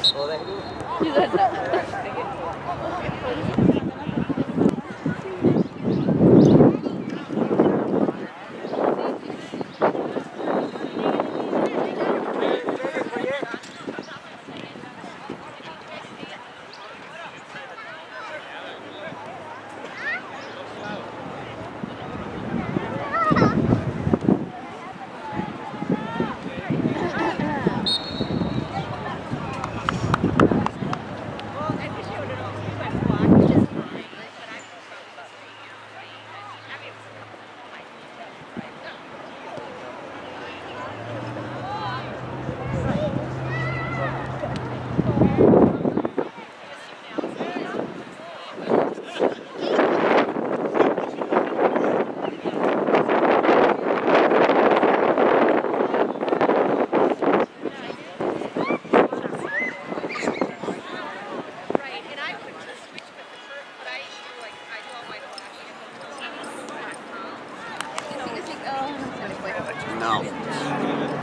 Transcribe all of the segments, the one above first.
Oh, thank you.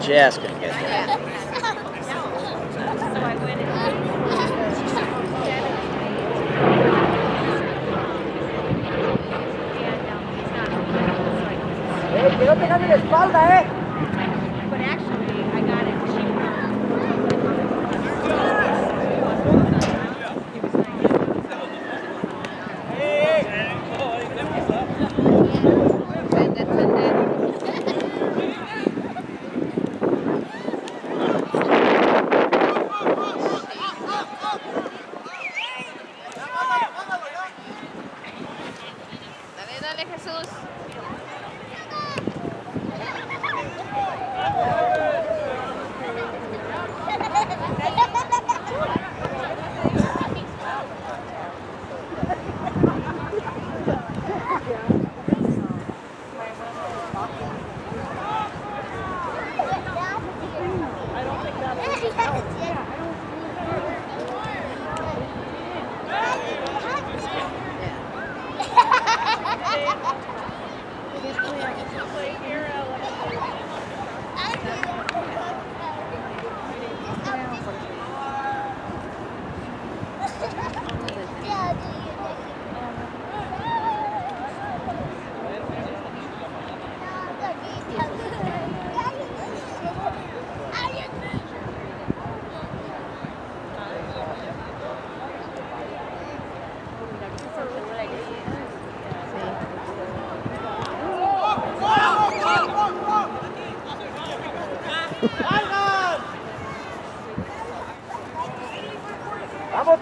Jaskin.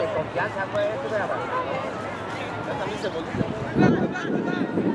de confianza, pues, tú me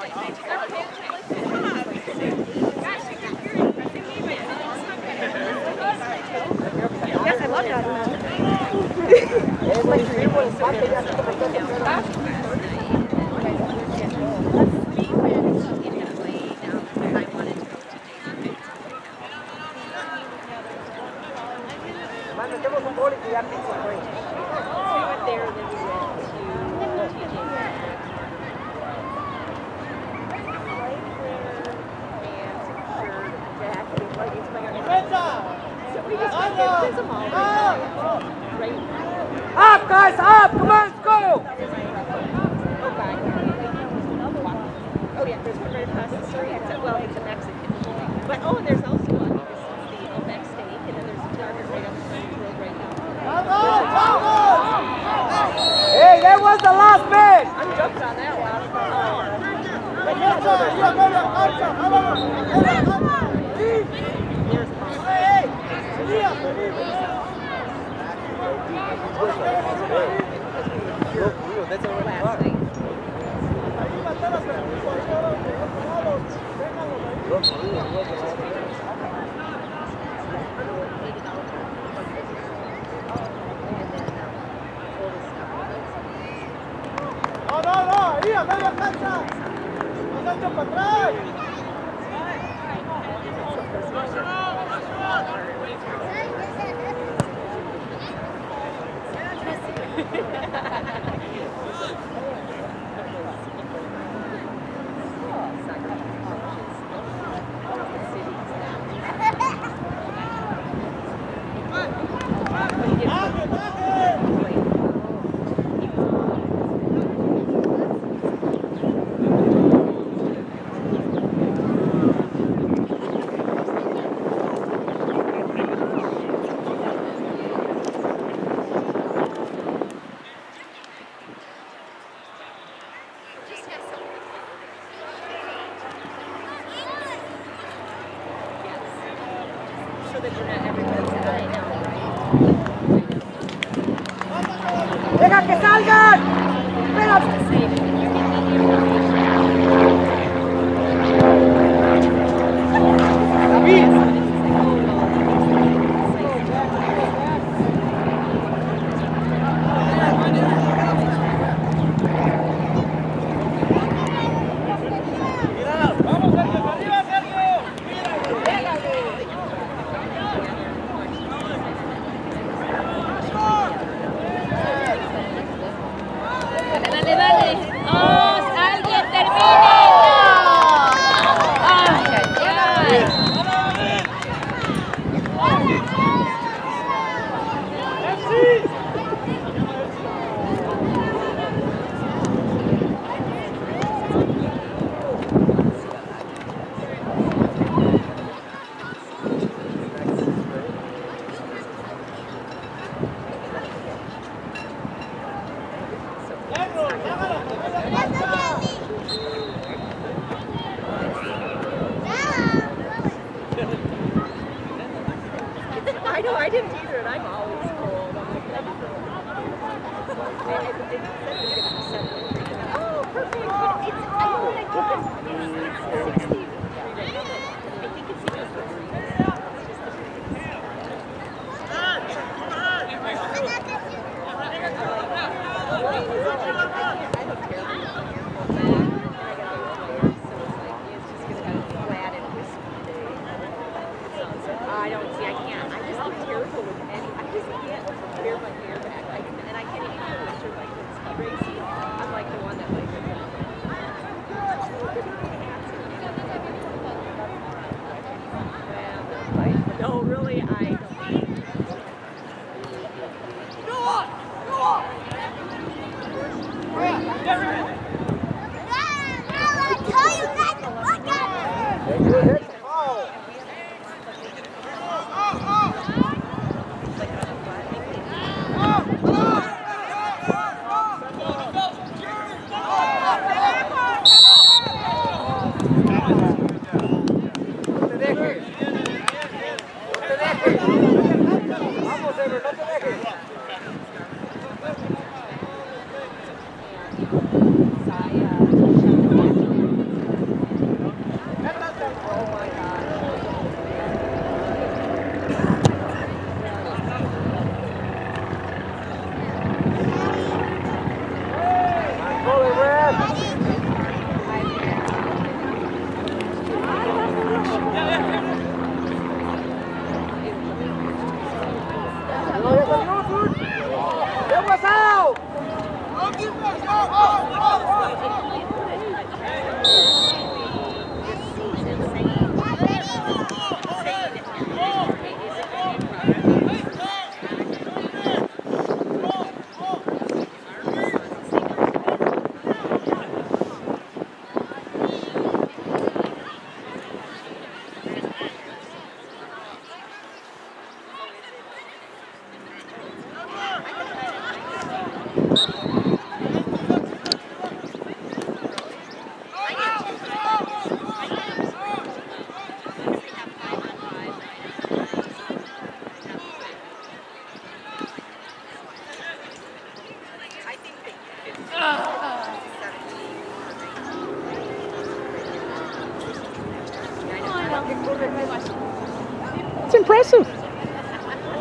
like they was the last man. I'm joking on that one. media cancha! Para atrás!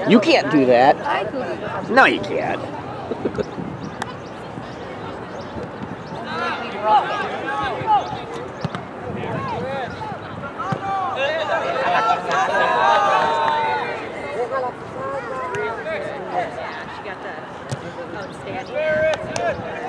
You can't do that. No, you can't. Where is it?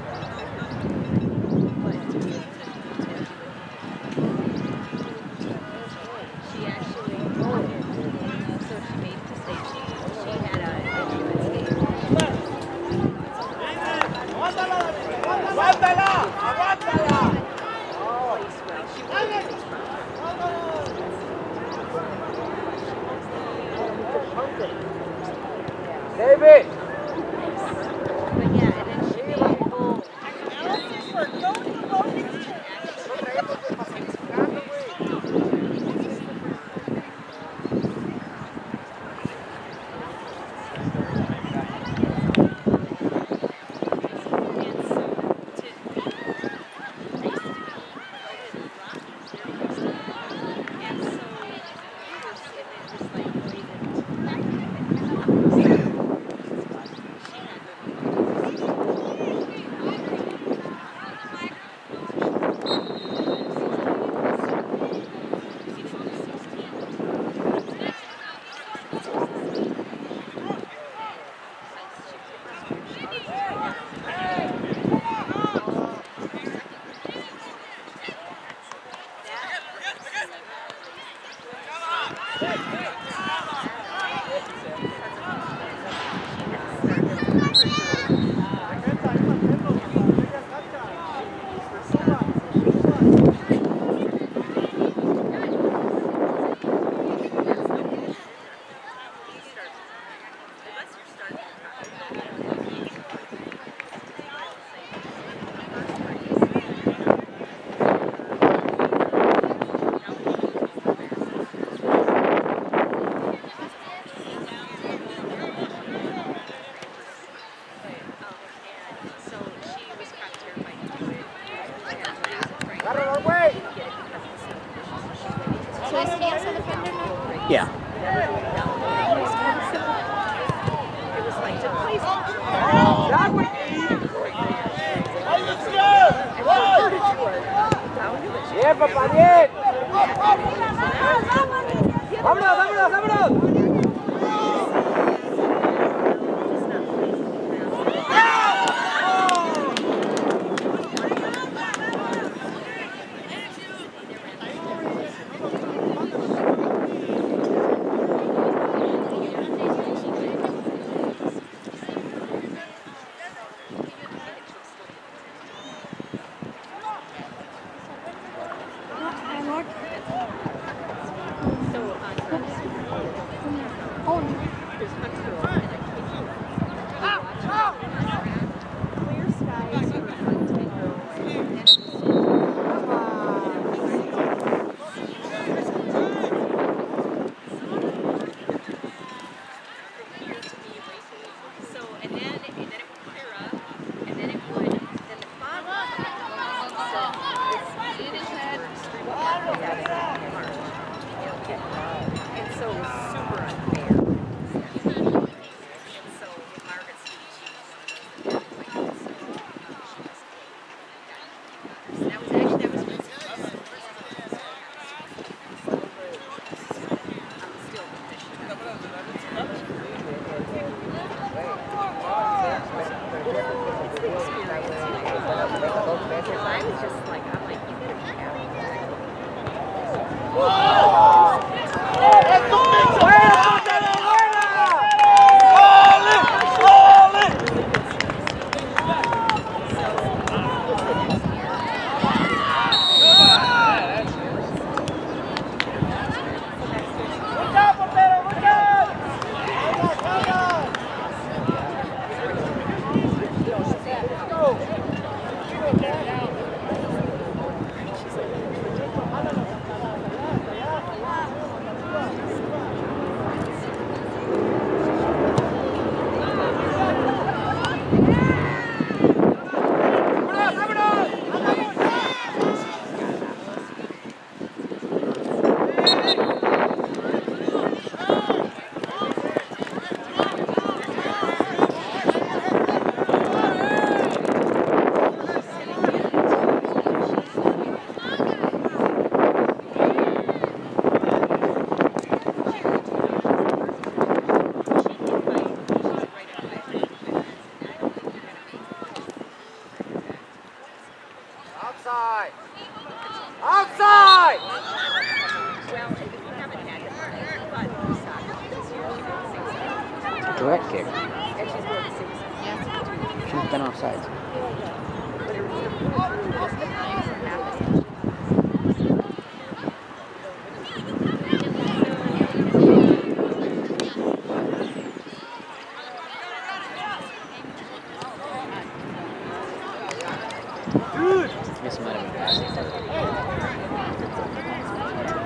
Dude! Miss Murray.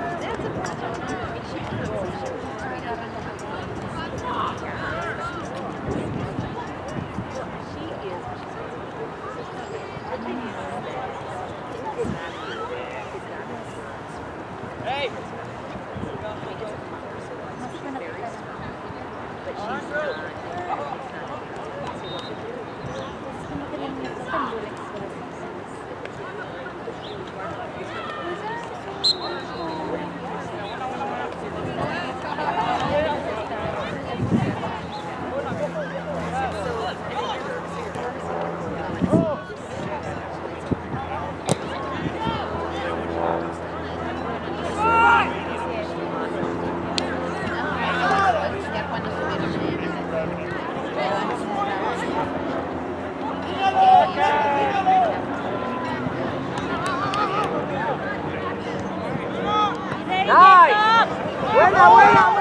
đồ quay.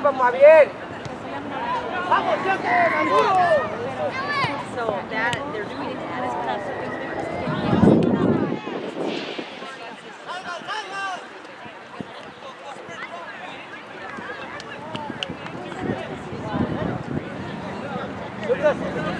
tiempo, más bien. ¡Vamos, Gracias.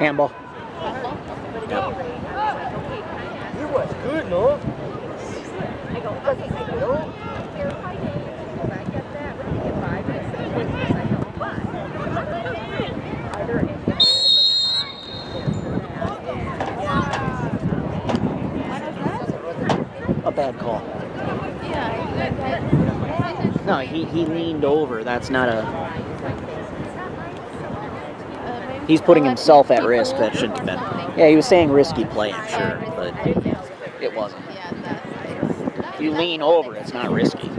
Handball. Yep. Was good, no? I go, okay, I go. A bad call. No, he, he leaned over. That's not a he's putting himself at risk. That shouldn't have been. Yeah, he was saying risky play, I'm sure, but it wasn't. You lean over, it's not risky.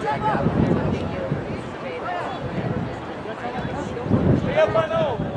Thank you. Não, não.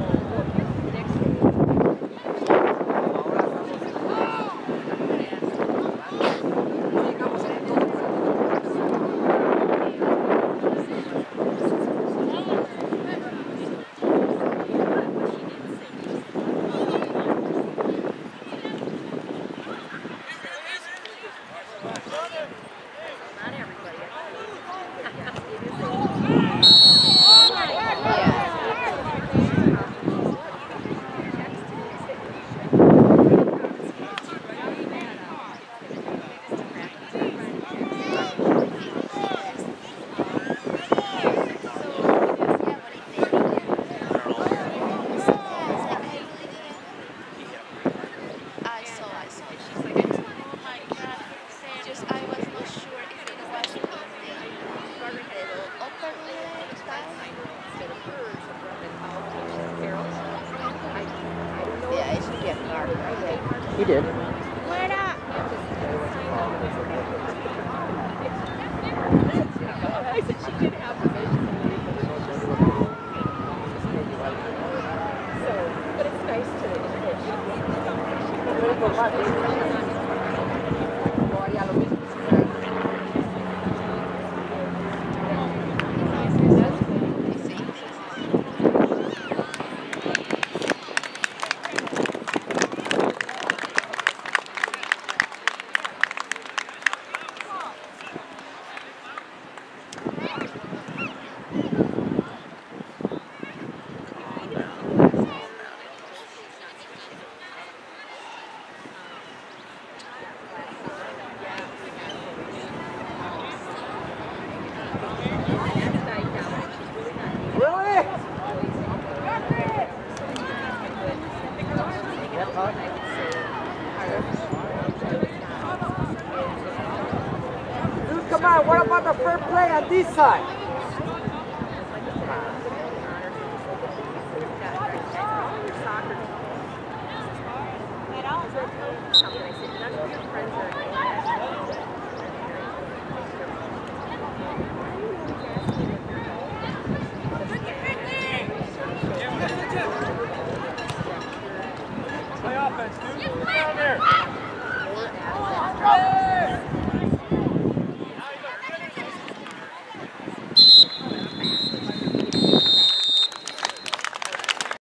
This side.